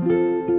Música